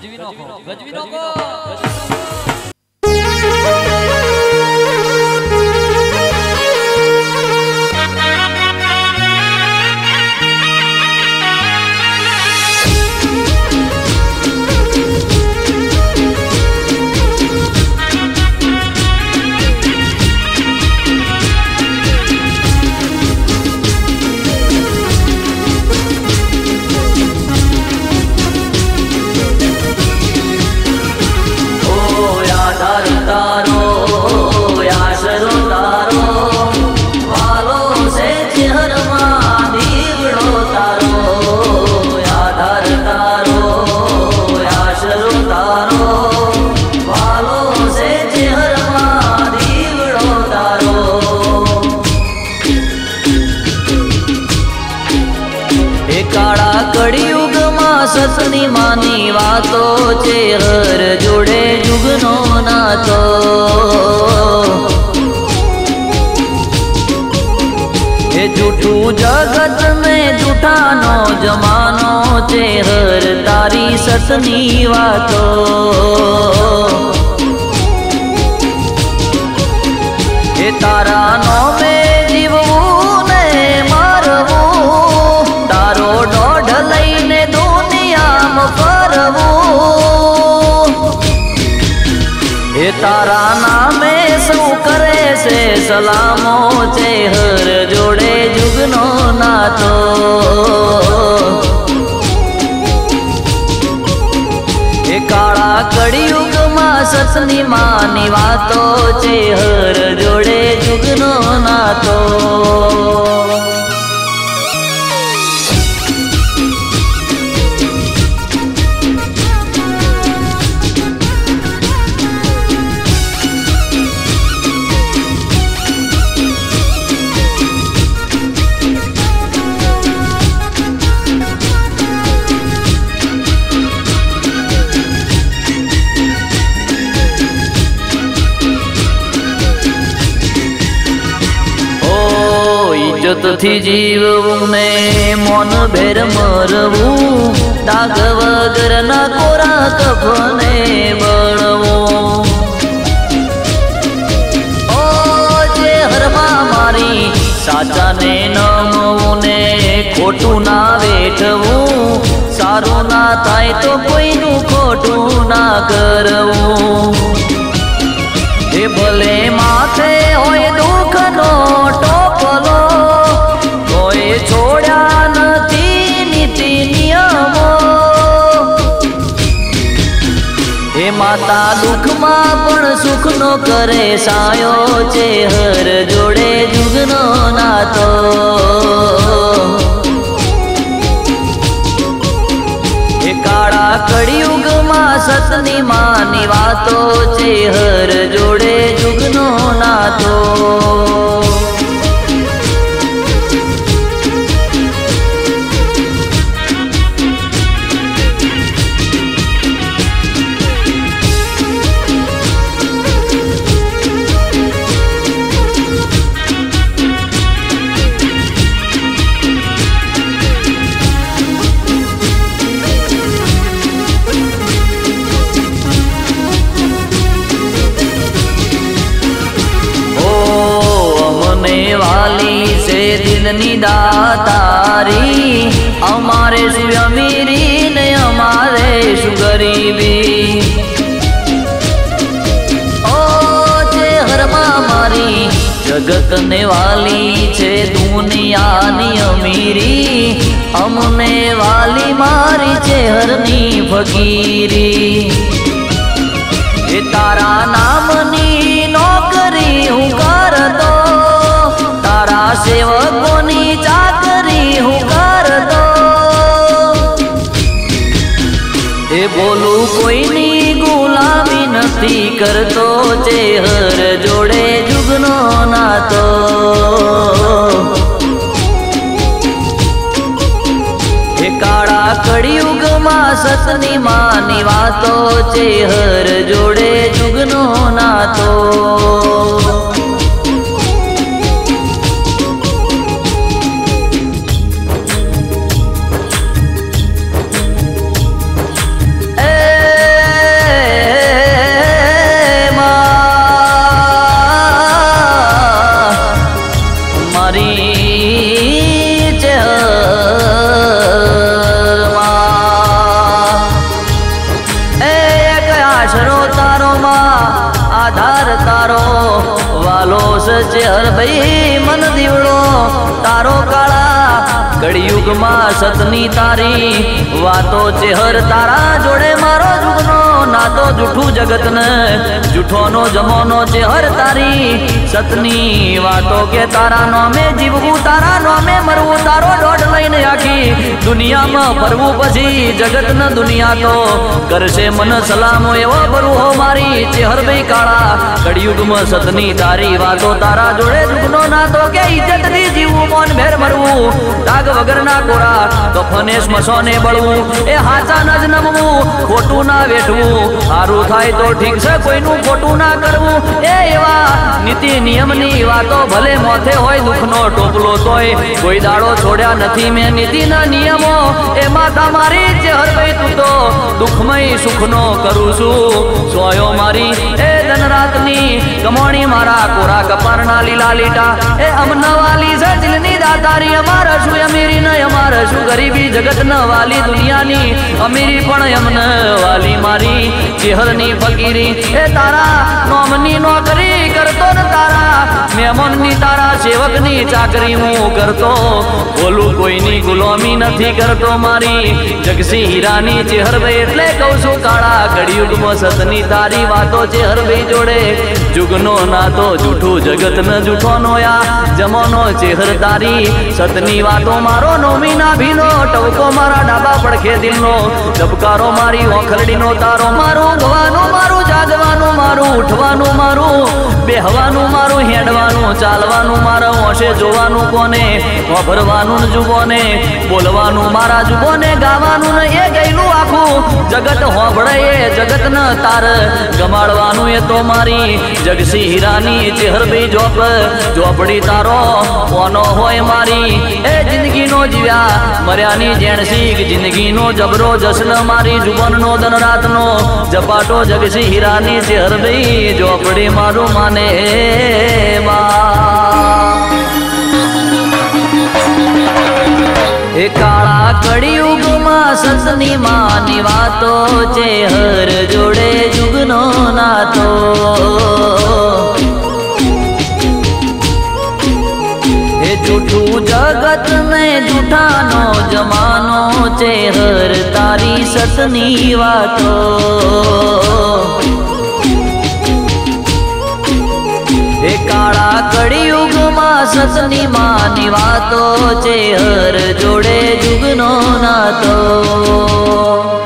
ગજવી નાખો ગજવી નાખો વાતો છે હર જોડે જુગનો નાતો. એ જૂઠું જગત મેં જૂઠાનો જમાનો છે હર તારી સતની વાતો. એ તારા નોમે એ તારા નામે સૌ કરે છે? સલામો છે, હર જોડે જુગનો નાતો એ કાળા કળિયુગમાં સસની માની વાતો છે, હર જોડે જુગનો નાતો ઇજ્જતથી જીવવું ને મોન ભેર મરવું. દાગ વગરના કોરા કફને બળવું. ઓ જે મારી, સાચાને નમવું ને ખોટું ના વેઠવું. સારું ના થાય તો કોઈનું ખોટું ના કરવું. એ ભલે માથે માતા દુઃખમાં પણ સુખનો કરે સાયો છે હર જોડે જુગનો નાતો. કાળા કળિયુગમાં સતની માની વાતો છે હર જોડે જુગનો નાતો. વાલી છે દિલની દાતારી અમારે શું અમીરી ને અમારે શું ગરીબી ઓ જે હરમાં મારી જગતને વાલી છે દુનિયાની અમીરી અમને વાલી મારી છે હરની એ તારા નામની નોકરી હું કરતો સેવકોની ચાકરી હું કરતો એ બોલું કોઈની ગુલામી નથી કરતો ચેહર હર જોડે જુગનો નાતો. કાળા કળિયુગમાં સતની માની વાતો ચેહર જોડે જુગનો નાતો. સતની તારી વાતો ચેહર તારા જોડે મારો જુગનો નાતો જૂઠું જગતને. જૂઠોનો જમોનો છે હર તારી સતની વાતો કે તારા નોમે જીવવું, તારા નોમે મરવું, તારો દોઢ લઈને આખી દુનિયામાં ફરવું પછી જગતને દુનિયા તો કરશે મન સલામો એવો ભરવું હો મારી ચેહર ભાઈ કાળા. કળિયુગમાં સતની તારી વાતો, તારા જોડે જુગનો નાતો કે ઇજ્જતથી જીવવું મોન ભેર મરવું. ડાગ વગરના કોરા કફને સ્મશોને બળવું. એ હાચા ન જ નમવું, ખોટું ના વેઠવું. સારું થાય તો ઠીક છે, કોઈનું ખોટું ના કરવું. એ એવા નીતિ નિયમની વાતો ભલે મોથે હોય, દુઃખનો ટોપલો તોય. કોઈ દાડો છોડ્યા નથી મેં નીતિના નિયમો. એમાં તમારી જ હરભાઈ તું તો દુઃખમય સુખનો કરું છું. સોયો મારી, એ ધનરાતની કમોણી મારા કોરા કપારના લીલા લીટા. એ અમનવાલી છે દિલની દાતારી, અમારા શું અમીરી ને? અમારા શું ગરીબી જગત ન વાલી દુનિયાની? અમીરી પણ એમને વાલી મારી. ચેહરની ફકીરી, એ તારા નોમની નોકરી કરતો ને તારા. મહેમાનની તારા સેવકની ચાકરી હું કરતો. બોલું કોઈની ગુલામી નથી કરતો મારી. જગસી હીરાની ચેહર એટલે કહું છું કાળા. કળિયુગમાં સતની તારી વાતો ચેહરભાઈ જોડે. જુગનો નાતો જૂઠું જગત ન જૂઠો નોયા. જમોનો ચેહર તારી. સતની વાતો મારો નોમીના ભીનો. ટવકો મારા ડાબા પડખે દિલનો. ધબકારો મારી ઓખરડીનો તારો. મારું ગવાનું, મારું જાગવાનું, મારું ઉઠવાનું, મારું બેહવાનું, મારું હેડવાનું, ચાલવાનું, મારા ઓશે જોવાનું કોને? વાભરવાનું જુબોને બોલવાનું મારા જુબોને, ગાવાનું ને એ ગયેલું આખું જગત હોભળે જગત ન તાર. ગમાડવાનું એ તો મારી જગસી હીરાની ચેહરબી જોપ જોપડી તારો કોનો હોય મારી? એ જિંદગીનો જીવ્યા. મર્યાની જેણ શીખ, જિંદગીનો જબરો જશ્ન મારી. જુબનનો દન રાતનો જપાટો જગસી હીરાની ચેહરબી જોપડી મારું માને કાળા કળિયુગમાં સસની માની વાતો છે હર જોડે જુગનો નાતો. એ જૂઠું જગત ને જૂઠાનો જમાનો છે હર તારી સતની વાતો. એ કાળા કળિયુગમાં સતની માની વાતો છે હર જોડે જુગનો નાતો.